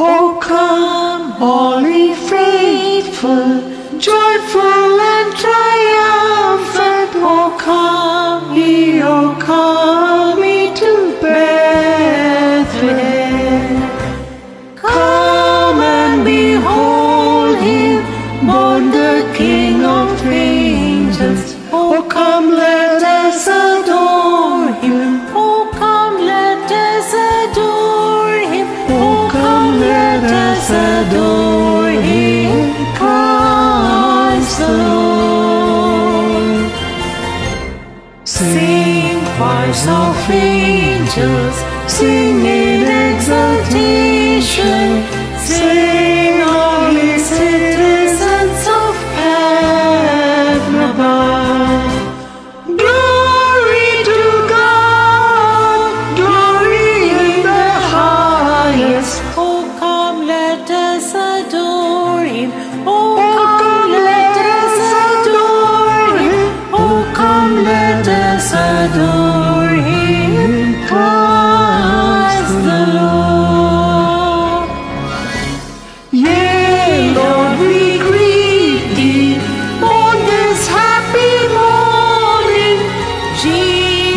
Oh, come, all ye faithful, joyful and triumphant. Oh, come ye, oh, come Sing choirs of angels, sing in exaltation,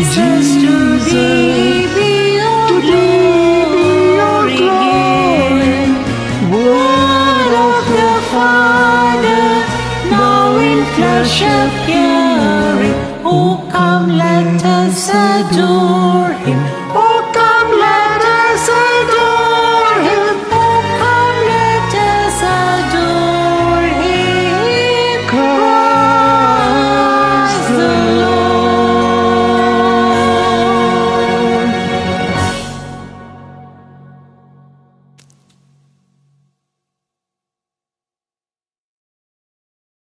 Jesus, to thee. Word of the Father, now in flesh appearing. Come, let us adore him.